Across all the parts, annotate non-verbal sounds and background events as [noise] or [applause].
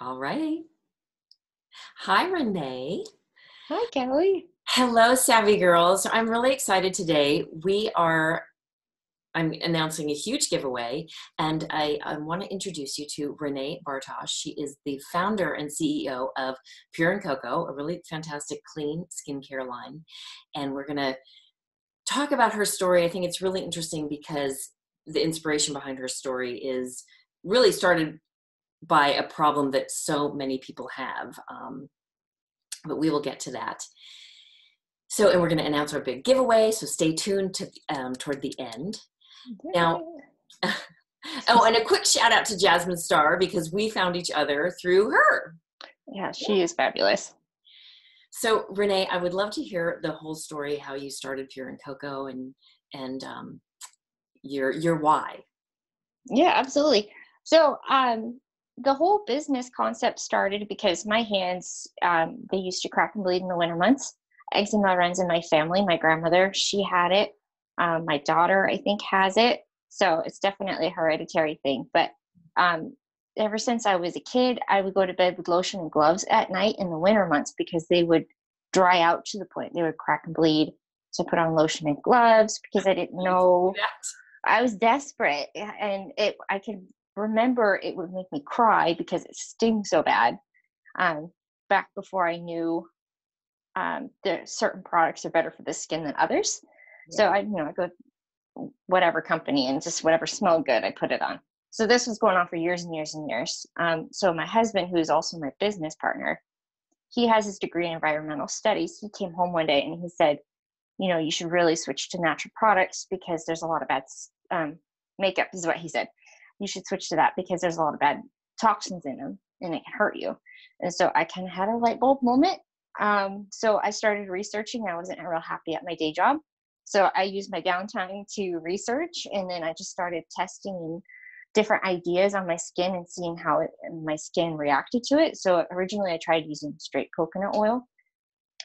All right. Hi, Rene. Hi, Kelly. Hello, Savvy Girls. I'm really excited today. We are, I'm announcing a huge giveaway, and I, I want to introduce you to Rene Bartosh. She is the founder and CEO of Pure and Coco, a really fantastic clean skincare line. And we're going to talk about her story. I think it's really interesting because the inspiration behind her story is really started by a problem that so many people have. Um, but we will get to that. So, and we're going to announce our big giveaway. So stay tuned to um, toward the end. Now, [laughs] oh, and a quick shout out to Jasmine Star because we found each other through her. Yeah, she is fabulous. So, Rene, I would love to hear the whole story how you started Pure and Coco and and um, your your why. Yeah, absolutely. So, um, the whole business concept started because my hands um, they used to crack and bleed in the winter months. Eczema runs in my family. My grandmother she had it. Um, my daughter I think has it. So it's definitely a hereditary thing. But um, ever since I was a kid, I would go to bed with lotion and gloves at night in the winter months because they would dry out to the point they would crack and bleed. So I put on lotion and gloves because I didn't [laughs] know. I was desperate, and it I can remember it would make me cry because it stings so bad. Um, back before I knew um, that certain products are better for the skin than others, yeah. so I you know I go whatever company and just whatever smelled good I put it on so this was going on for years and years and years um, so my husband who's also my business partner he has his degree in environmental studies he came home one day and he said you know you should really switch to natural products because there's a lot of bad um, makeup is what he said you should switch to that because there's a lot of bad toxins in them and it can hurt you. And so i kind of had a light bulb moment. Um, so i started researching. I wasn't real happy at my day job. So i used my downtime to research and then i just started testing different ideas on my skin and seeing how it, my skin reacted to it. So originally I tried using straight coconut oil,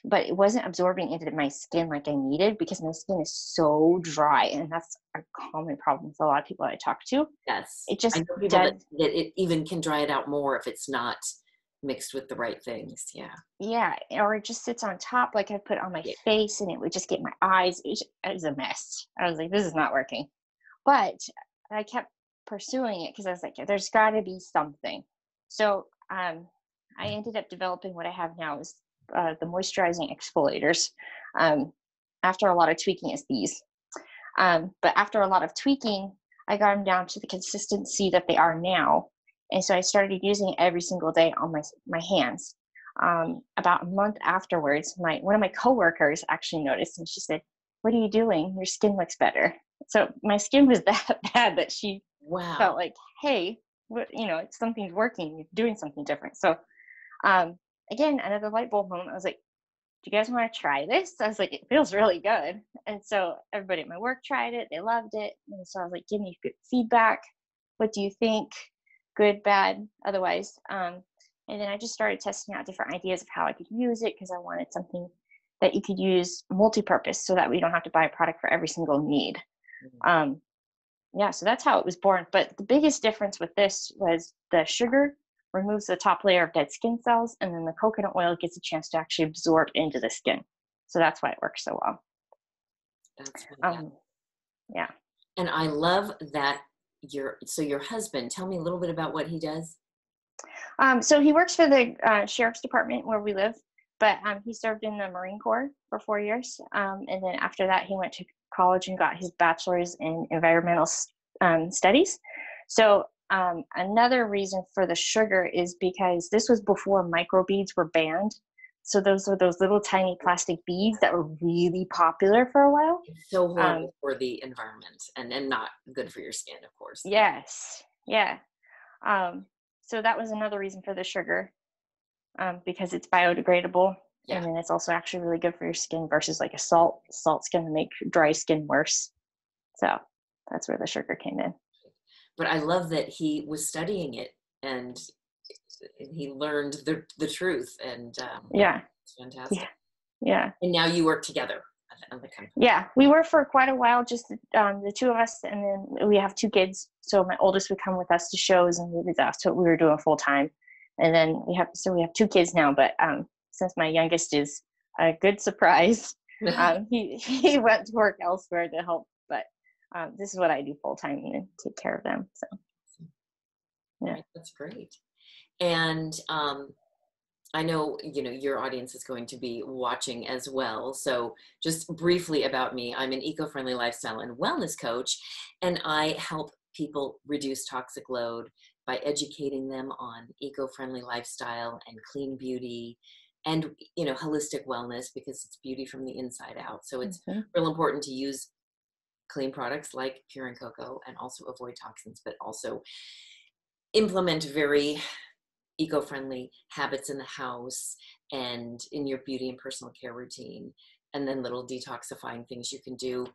but it wasn't absorbing into my skin like I needed because my skin is so dry, and that's a common problem with a lot of people I talk to. Yes, it just I know people does, that, that it even can dry it out more if it's not mixed with the right things. Yeah. Yeah, or it just sits on top like I put on my yeah. face, and it would just get my eyes. It was a mess. I was like, this is not working. But I kept pursuing it because I was like, there's got to be something. So um, I ended up developing what I have now is uh, the moisturizing exfoliators. Um, after a lot of tweaking, is these. Um, but after a lot of tweaking, I got them down to the consistency that they are now, and so I started using it every single day on my my hands. Um, about a month afterwards, my one of my coworkers actually noticed, and she said, "What are you doing? Your skin looks better." So my skin was [laughs] that bad that she wow. felt like, hey, what, you know, something's working, you're doing something different. So, um, again, another light bulb moment. I was like, do you guys want to try this? I was like, it feels really good. And so everybody at my work tried it, they loved it. And so I was like, give me good feedback. What do you think? Good, bad, otherwise. Um, and then I just started testing out different ideas of how I could use it because I wanted something that you could use multi-purpose so that we don't have to buy a product for every single need. Mm-hmm. Um, yeah, so that's how it was born. But the biggest difference with this was the sugar removes the top layer of dead skin cells, and then the coconut oil gets a chance to actually absorb into the skin. So that's why it works so well. That's um, yeah. And I love that your so your husband. Tell me a little bit about what he does. Um, so he works for the uh, sheriff's department where we live, but um, he served in the Marine Corps for four years, um, and then after that he went to college and got his bachelor's in environmental um, studies. So um, another reason for the sugar is because this was before microbeads were banned. So those were those little tiny plastic beads that were really popular for a while. So horrible um, for the environment and, and not good for your skin, of course. Yes. Yeah. Um, so that was another reason for the sugar um, because it's biodegradable yeah. and then it's also actually really good for your skin versus like a salt salt's going to make dry skin worse so that's where the sugar came in but i love that he was studying it and he learned the the truth and um, yeah it's fantastic yeah. yeah and now you work together yeah we were for quite a while just um, the two of us and then we have two kids so my oldest would come with us to shows and that's what we were doing full time and then we have so we have two kids now. But um, since my youngest is a good surprise, [laughs] um, he he [laughs] went to work elsewhere to help. But um, this is what I do full time and take care of them. So yeah, that's great. And um, I know you know your audience is going to be watching as well. So just briefly about me, I'm an eco-friendly lifestyle and wellness coach, and I help people reduce toxic load by educating them on eco-friendly lifestyle and clean beauty and you know holistic wellness because it's beauty from the inside out. So it's mm-hmm. real important to use clean products like Pure and Coco and also avoid toxins, but also implement very eco-friendly habits in the house and in your beauty and personal care routine and then little detoxifying things you can do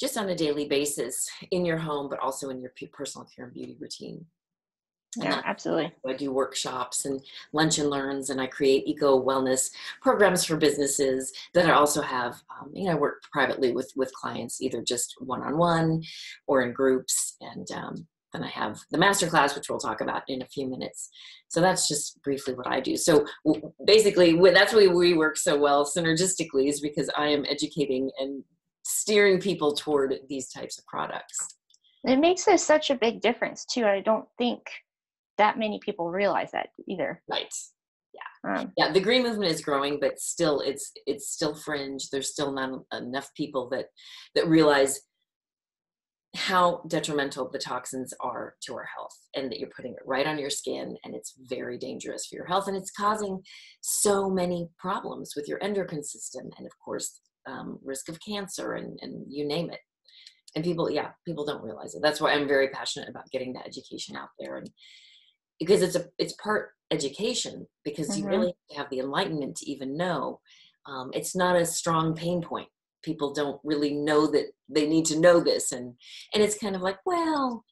just on a daily basis in your home but also in your personal care and beauty routine yeah absolutely i do workshops and lunch and learns and i create eco wellness programs for businesses that i also have um, you know i work privately with with clients either just one-on-one or in groups and um, then I have the master class, which we'll talk about in a few minutes. So that's just briefly what I do. So basically, that's why we work so well synergistically, is because I am educating and steering people toward these types of products. It makes a, such a big difference too. I don't think that many people realize that either. Right. Yeah. Um, yeah. The green movement is growing, but still, it's it's still fringe. There's still not enough people that that realize how detrimental the toxins are to our health and that you're putting it right on your skin and it's very dangerous for your health and it's causing so many problems with your endocrine system and of course um, risk of cancer and, and you name it and people yeah people don't realize it that's why i'm very passionate about getting that education out there and because it's a it's part education because mm-hmm. you really have the enlightenment to even know um, it's not a strong pain point people don't really know that they need to know this and and it's kind of like well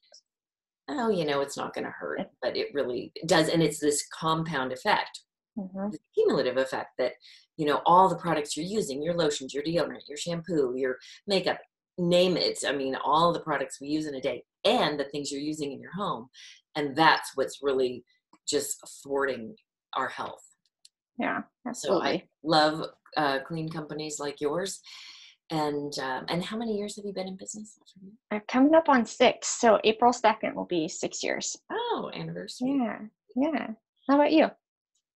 oh you know it's not going to hurt but it really does and it's this compound effect mm-hmm. the cumulative effect that you know all the products you're using your lotions your deodorant your shampoo your makeup name it i mean all the products we use in a day and the things you're using in your home and that's what's really just thwarting our health yeah absolutely. so i love uh, clean companies like yours and um, and how many years have you been in business? I'm coming up on six, so April second will be six years. Oh, anniversary! Yeah, yeah. How about you?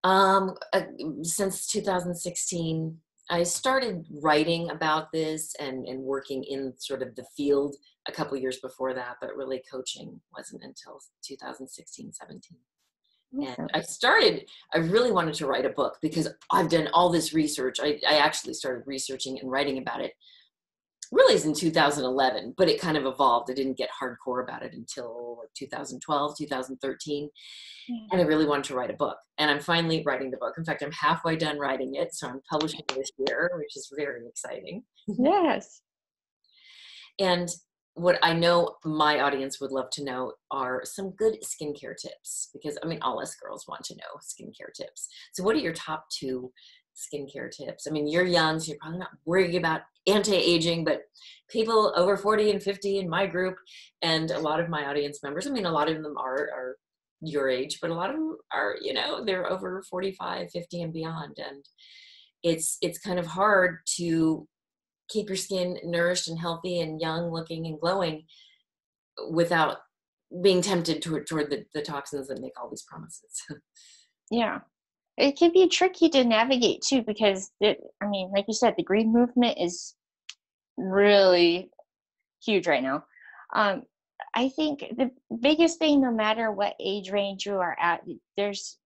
Um, uh, since 2016, I started writing about this and and working in sort of the field a couple years before that, but really coaching wasn't until 2016, 17. And I started, I really wanted to write a book because I've done all this research. I, I actually started researching and writing about it really is in 2011, but it kind of evolved. I didn't get hardcore about it until 2012, 2013. And I really wanted to write a book. And I'm finally writing the book. In fact, I'm halfway done writing it. So I'm publishing this year, which is very exciting. Yes. [laughs] and what I know my audience would love to know are some good skincare tips because I mean, all us girls want to know skincare tips. So, what are your top two skincare tips? I mean, you're young, so you're probably not worrying about anti aging, but people over 40 and 50 in my group, and a lot of my audience members, I mean, a lot of them are, are your age, but a lot of them are, you know, they're over 45, 50 and beyond. And it's it's kind of hard to keep your skin nourished and healthy and young looking and glowing without being tempted toward, toward the, the toxins that make all these promises. [laughs] yeah. It can be tricky to navigate too because, it, I mean, like you said, the green movement is really huge right now. Um, I think the biggest thing, no matter what age range you are at, there's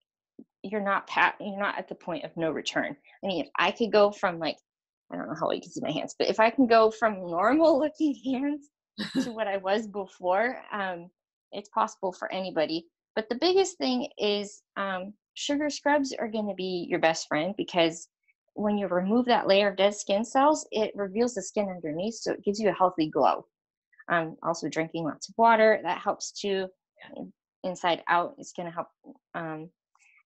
you're not pat you're not at the point of no return. I mean, if I could go from like I don't know how you can see my hands, but if I can go from normal [laughs] looking hands to what I was before, um, it's possible for anybody. But the biggest thing is um, sugar scrubs are going to be your best friend because when you remove that layer of dead skin cells, it reveals the skin underneath, so it gives you a healthy glow. Um, also, drinking lots of water that helps too. Inside out, is going to help. Um,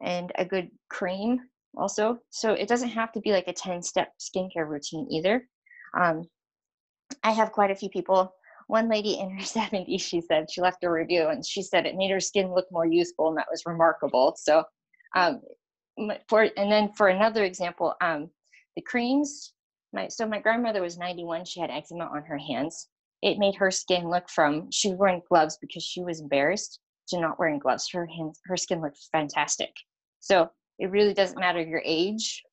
and a good cream also. So it doesn't have to be like a 10 step skincare routine either. Um, I have quite a few people. One lady in her [laughs] 70s, she said she left a review and she said it made her skin look more youthful and that was remarkable. So Um, for and then for another example, um, the creams. My so my grandmother was 91. She had eczema on her hands. It made her skin look from she was wearing gloves because she was embarrassed to not wearing gloves. Her hands, her skin looked fantastic. So it really doesn't matter your age.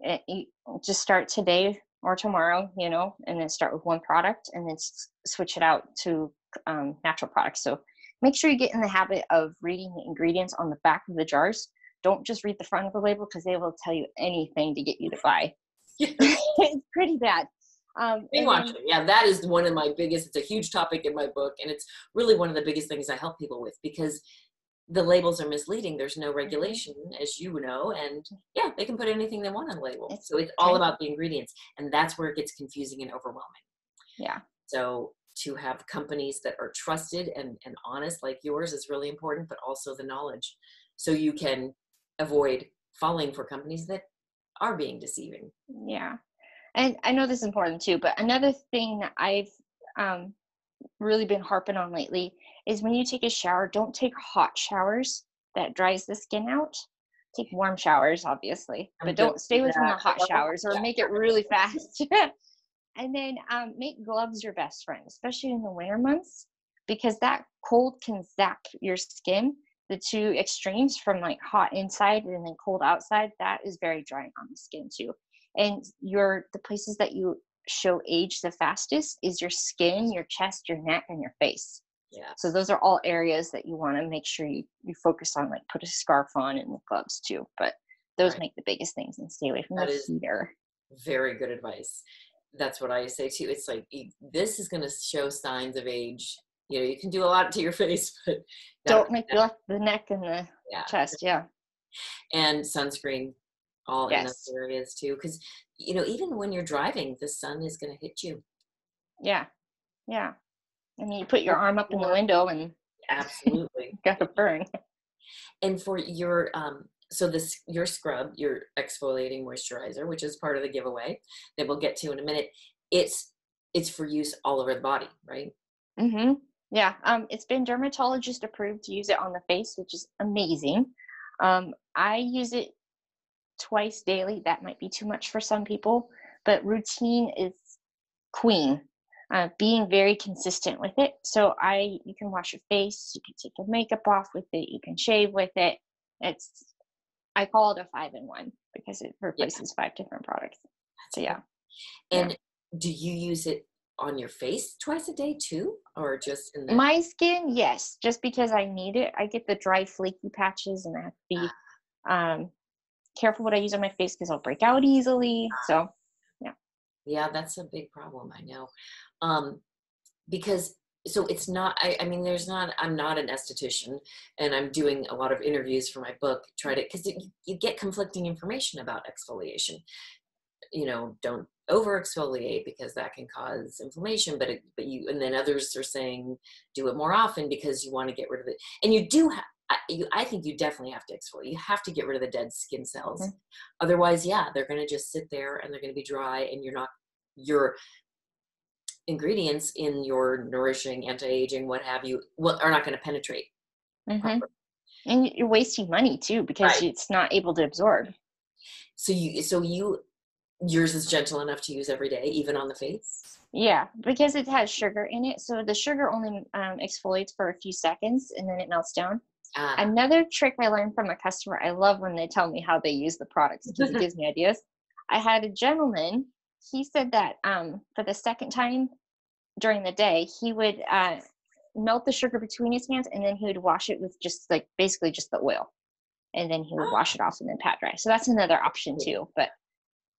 It, you just start today or tomorrow, you know, and then start with one product and then s- switch it out to um, natural products. So make sure you get in the habit of reading the ingredients on the back of the jars. Don't just read the front of the label because they will tell you anything to get you to buy. [laughs] it's pretty bad. Um, Being and watching, yeah, that is one of my biggest. It's a huge topic in my book, and it's really one of the biggest things I help people with because the labels are misleading. There's no regulation, as you know, and yeah, they can put anything they want on the label. It's so it's all crazy. about the ingredients, and that's where it gets confusing and overwhelming. yeah. So to have companies that are trusted and, and honest like yours is really important, but also the knowledge. So you can avoid falling for companies that are being deceiving. Yeah. And I know this is important too, but another thing that I've um, really been harping on lately is when you take a shower, don't take hot showers that dries the skin out. Take warm showers, obviously, but don't stay from the hot showers or make it really [laughs] fast. [laughs] and then um, make gloves your best friend, especially in the winter months, because that cold can zap your skin. The two extremes from like hot inside and then cold outside, that is very drying on the skin too and your the places that you show age the fastest is your skin your chest your neck and your face Yeah. so those are all areas that you want to make sure you, you focus on like put a scarf on and gloves too but those Right. make the biggest things and stay away from That the is- heater Very good advice. That's what I say too. It's like this is going to show signs of age. You know, you can do a lot to your [laughs] face, but don't make the the neck and the yeah. chest yeah. And sunscreen all in those Yes. areas too because you know even when you're driving the sun is going to hit you. Yeah yeah. And you put your arm up in the window and absolutely. [laughs] got to burn. And for your um so this your scrub your exfoliating moisturizer which is part of the giveaway that we'll get to in a minute it's it's for use all over the body right? Mm-hmm. Yeah. Um, it's been dermatologist approved to use it on the face, which is amazing. Um, I use it twice daily. That might be too much for some people, but routine is queen. Uh, being very consistent with it. So I, you can wash your face, you can take your makeup off with it, you can shave with it. It's, I call it a five in one because it replaces five different products. So yeah. Yeah. and do you use it on your face twice a day too or just in the My skin, yes, just because I need it. I get the dry, flaky patches, and I have to be um, careful what I use on my face because I'll break out easily. So, Yeah, yeah that's a big problem. I know. Um, because so it's not, I, I mean, there's not, I'm not an esthetician and I'm doing a lot of interviews for my book, try to, because you get conflicting information about exfoliation. You know, don't over exfoliate because that can cause inflammation, but it, but you, and then others are saying do it more often because you want to get rid of it. And you do have, I, you, I think you definitely have to exfoliate. You have to get rid of the dead skin cells. Mhm. Otherwise, yeah, they're going to just sit there and they're going to be dry and you're not, your ingredients in your nourishing, anti-aging, what have you, well, are not going to penetrate. mhm. and you're wasting money too because Right. it's not able to absorb. So you, so you, yours is gentle enough to use every day, even on the face. Yeah, because it has sugar in it. So the sugar only um, exfoliates for a few seconds and then it melts down. Ah, Another trick I learned from a customer, I love when they tell me how they use the products because it [laughs] gives me ideas. I had a gentleman, he said that um, for the second time during the day, he would uh, melt the sugar between his hands and then he would wash it with just like basically just the oil. And then he would wash it off and then pat dry. So that's another option too. But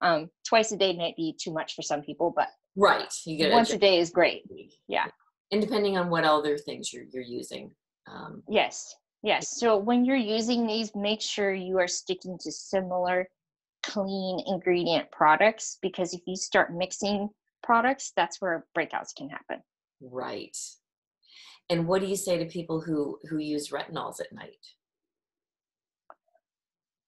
um, twice a day might be too much for some people, but right. You get once a day is great. Yeah. And depending on what other things you're, you're using. Um, Yes, yes. So when you're using these, make sure you are sticking to similar clean ingredient products because if you start mixing products, that's where breakouts can happen. right. And what do you say to people who, who use retinols at night?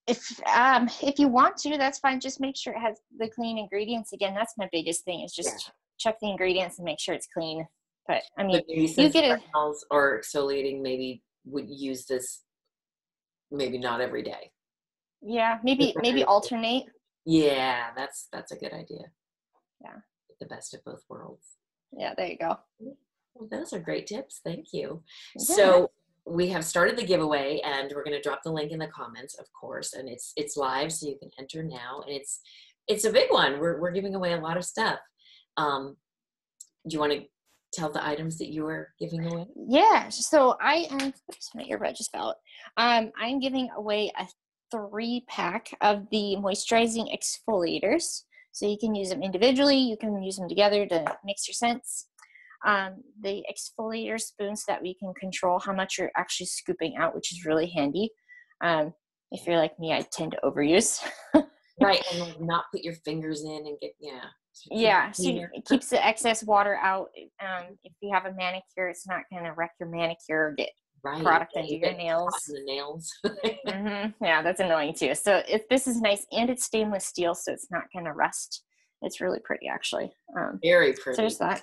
If um if you want to, that's fine. Just make sure it has the clean ingredients. Again, that's my biggest thing is just check the ingredients and make sure it's clean. But I mean, you get retinols or exfoliating maybe would use this maybe not every day. Yeah, maybe maybe alternate. Yeah, that's that's a good idea. Yeah. The best of both worlds. Yeah, there you go. Well, those are great tips. Thank you. Yeah. So we have started the giveaway and we're going to drop the link in the comments, of course, and it's it's live so you can enter now and it's it's a big one. We're we're giving away a lot of stuff. Um do you want to tell the items that you are giving away? Yeah, so I am my earbud just fell. Um, I'm giving away a three pack of the moisturizing exfoliators. So you can use them individually, you can use them together to mix your scents. Um, the exfoliator spoons that we can control how much you're actually scooping out, which is really handy. Um, if you're like me, I tend to overuse. [laughs] right, and like not put your fingers in and get yeah. yeah, so it keeps the excess water out. Um, if you have a manicure, it's not going to wreck your manicure or get right. product yeah, under you your nails. the nails. [laughs] hmm Yeah, that's annoying too. So if this is nice and it's stainless steel, so it's not going to rust. It's really pretty actually. Um, Very so pretty. there's that.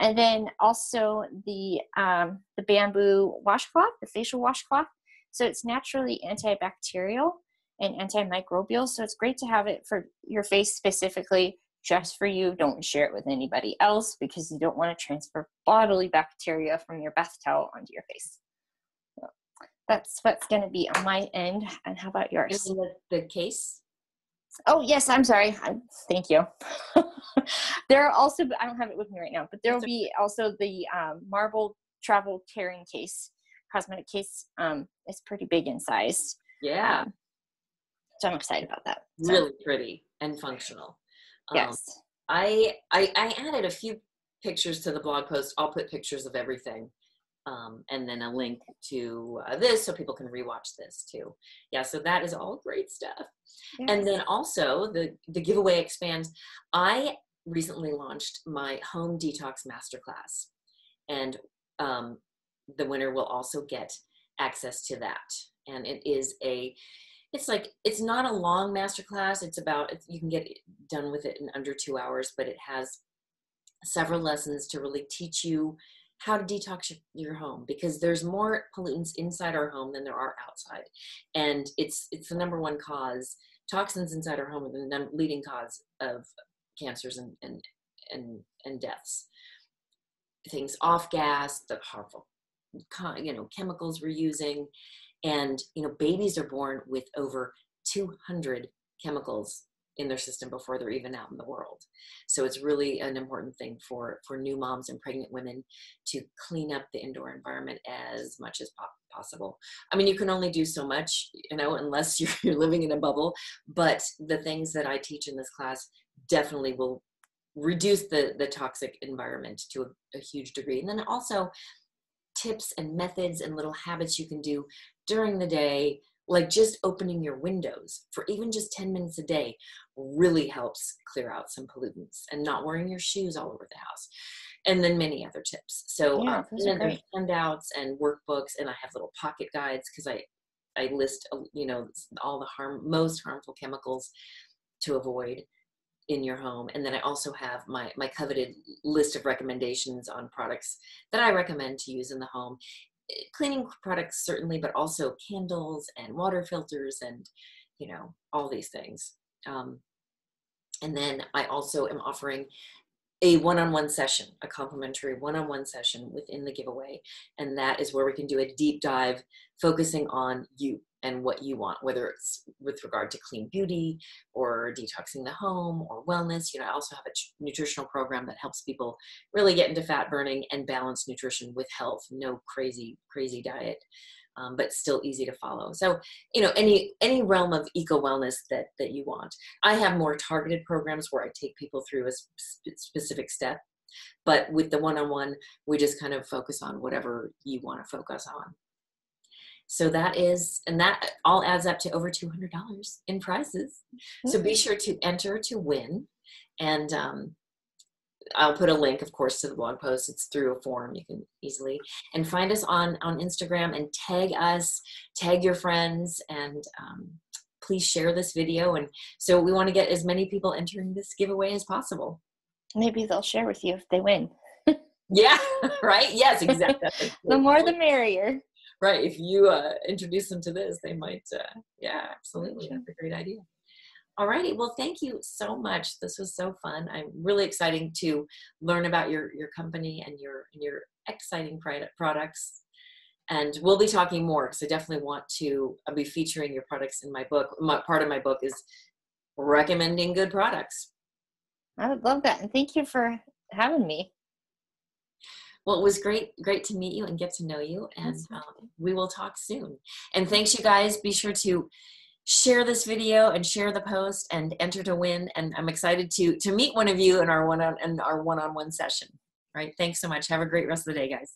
And then also the um, the bamboo washcloth, the facial washcloth. So it's naturally antibacterial and antimicrobial. So it's great to have it for your face specifically, just for you. Don't share it with anybody else because you don't want to transfer bodily bacteria from your bath towel onto your face. That's what's going to be on my end. And how about yours? the, the case. Oh yes, I'm sorry. I, thank you. [laughs] there are also, I don't have it with me right now, but there will be also the um, marble travel carrying case, cosmetic case. Um, it's pretty big in size, Yeah, um, so I'm excited about that. So, really pretty and functional. Um, yes. I, I I added a few pictures to the blog post. I'll put pictures of everything, um, and then a link to uh, this so people can rewatch this too. Yeah, so that is all great stuff. And then also the the giveaway expands. I recently launched my home detox masterclass, and um, the winner will also get access to that. And it is a it's like it's not a long masterclass. It's about it's, you can get done with it in under two hours, but it has several lessons to really teach you how to detox your, home because there's more pollutants inside our home than there are outside. And it's it's the number one cause toxins inside our home are the num- leading cause of cancers and and and, and deaths. Things off gas the harmful you know chemicals we're using. And you know babies are born with over 200 chemicals in their system before they're even out in the world. So it's really an important thing for for new moms and pregnant women to clean up the indoor environment as much as po- possible. I mean you can only do so much you know unless [laughs] you're, you're living in a bubble but the things that i teach in this class definitely will reduce the the toxic environment to a, a huge degree. And then also tips and methods and little habits you can do during the day like just opening your windows for even just 10 minutes a day really helps clear out some pollutants and not wearing your shoes all over the house. And then many other tips. So Yeah, um, and are there's handouts and workbooks and i have little pocket guides because i i list uh, you know all the harm most harmful chemicals to avoid in your home. And then i also have my my coveted list of recommendations on products that i recommend to use in the home. Eh, cleaning products certainly but also candles and water filters and you know all these things um, and then i also am offering a one-on-one session a complimentary one-on-one session within the giveaway. And that is where we can do a deep dive focusing on you and what you want whether it's with regard to clean beauty or detoxing the home or wellness. You know i also have a tr- nutritional program that helps people really get into fat burning and balance nutrition with health no crazy crazy diet um, but still easy to follow. So you know any any realm of eco wellness that that you want. I have more targeted programs where i take people through a sp- specific step but with the one-on-one we just kind of focus on whatever you want to focus on. So that is and that all adds up to over $200 in prizes. So be sure to enter to win and um, I'll put a link, of course, to the blog post. It's through a form you can easily and find us on on Instagram and tag us, tag your friends, and um, please share this video. And so we want to get as many people entering this giveaway as possible. Maybe they'll share with you if they win. [laughs] Yeah, right. Yes, exactly. [laughs] The more the merrier. right. If you uh, introduce them to this, they might, uh, yeah, absolutely. That's a great idea. All righty. Well, thank you so much. This was so fun. I'm really exciting to learn about your your company and your and your exciting products. And we'll be talking more because I definitely want to I'll be featuring your products in my book. My, part of my book is recommending good products. I would love that, and thank you for having me. Well, it was great, great to meet you and get to know you, and um, we will talk soon. And thanks, you guys. Be sure to share this video and share the post and enter to win. And I'm excited to to meet one of you in our one on in our one on one session. Right. Thanks so much. Have a great rest of the day, guys.